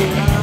Yeah.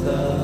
The.